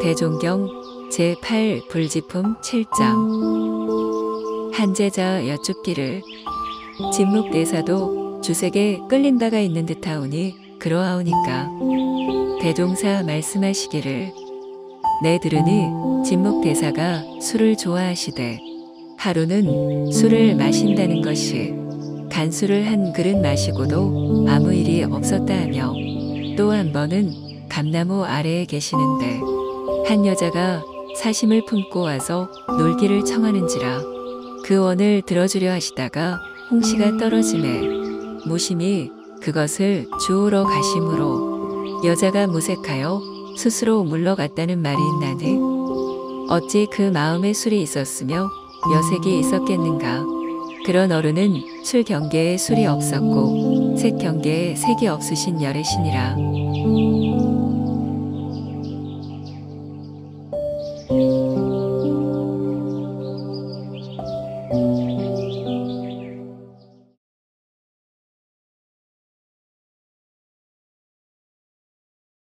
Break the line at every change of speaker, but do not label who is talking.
대종경 제8 불지품 7장. 한제자 여쭙기를 진묵대사도 주색에 끌린 바가 있는 듯하오니 그러하오니까 대종사 말씀하시기를 내 들으니 진묵대사가 술을 좋아하시되 하루는 술을 마신다는 것이 간술을 한 그릇 마시고도 아무 일이 없었다 하며 또 한 번은 감나무 아래에 계시는데 한 여자가 사심을 품고 와서 놀기를 청하는지라 그 원을 들어주려 하시다가 홍시가 떨어짐에 무심히 그것을 주우러 가심으로 여자가 무색하여 스스로 물러갔다는 말이 있나니 어찌 그 마음에 술이 있었으며 여색이 있었겠는가? 그런 어른은 술 경계에 술이 없었고 색 경계에 색이 없으신 열애신이라